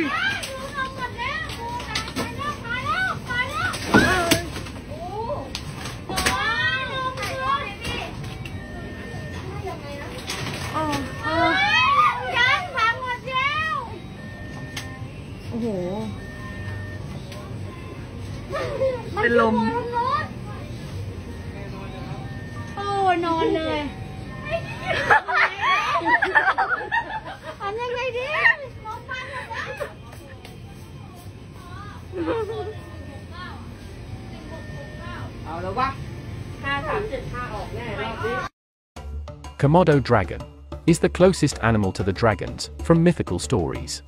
ยอ๋อเออโอ้โห เป็นลม Komodo dragon is the closest animal to the dragons from mythical stories.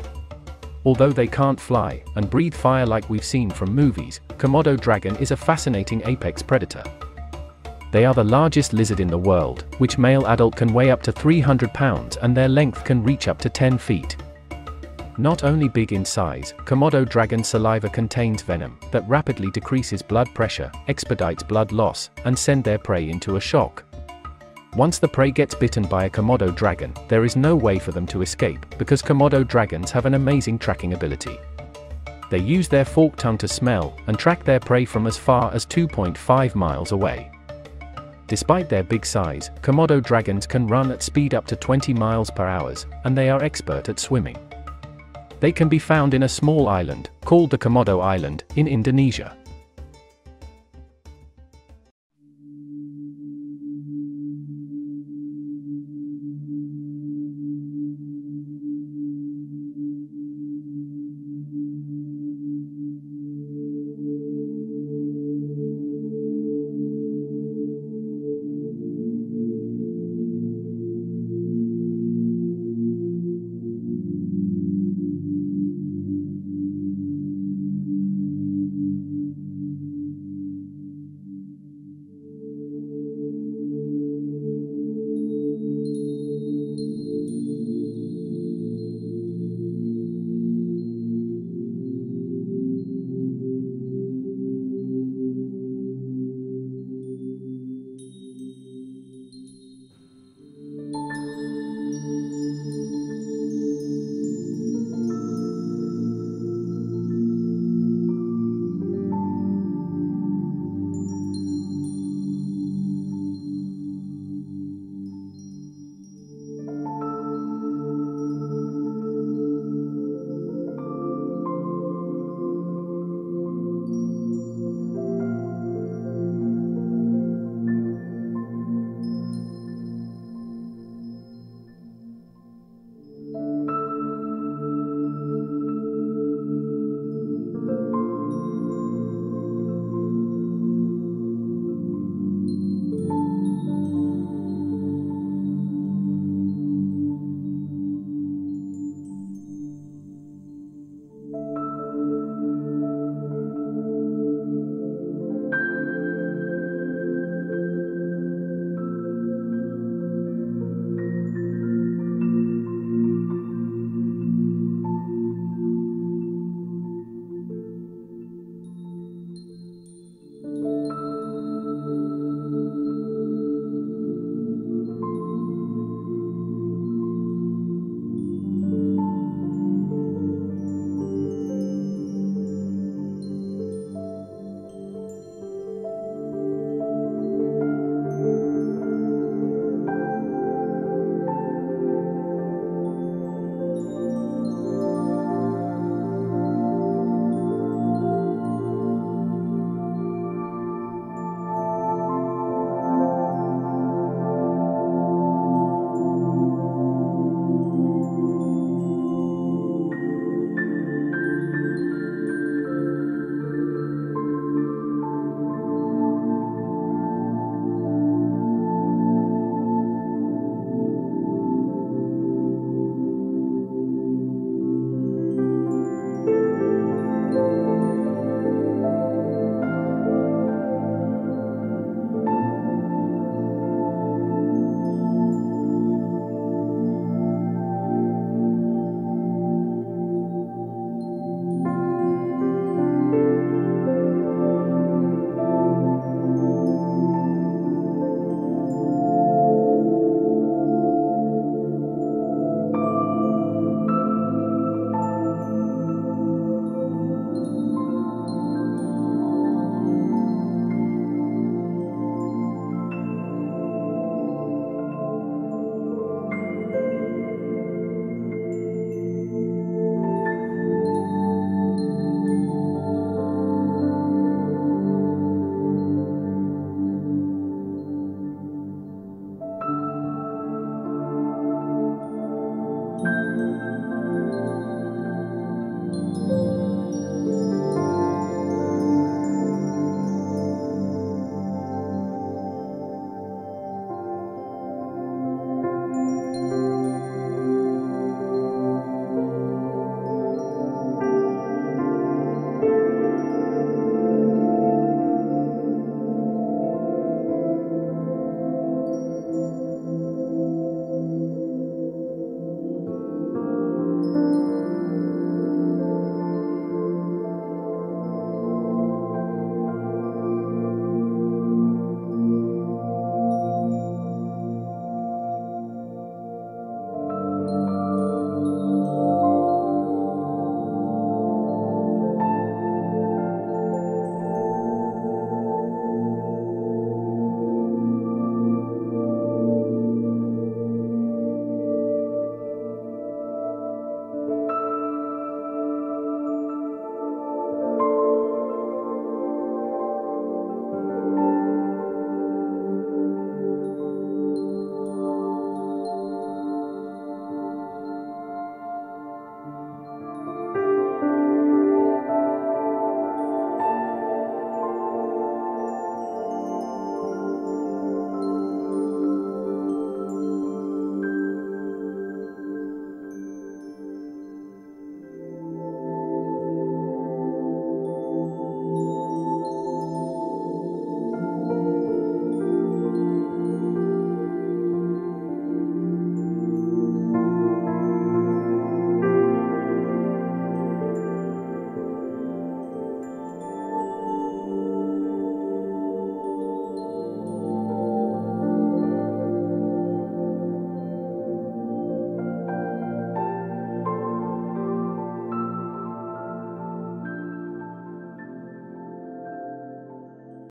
Although they can't fly and breathe fire like we've seen from movies, Komodo dragon is a fascinating apex predator. They are the largest lizard in the world, which male adult can weigh up to 300 pounds and their length can reach up to 10 feet. Not only big in size, Komodo dragon saliva contains venom that rapidly decreases blood pressure, expedites blood loss, and send their prey into a shock. Once the prey gets bitten by a Komodo dragon, there is no way for them to escape, because Komodo dragons have an amazing tracking ability. They use their forked tongue to smell and track their prey from as far as 2.5 miles away. Despite their big size, Komodo dragons can run at speed up to 20 miles per hour, and they are expert at swimming. They can be found in a small island, called the Komodo Island, in Indonesia.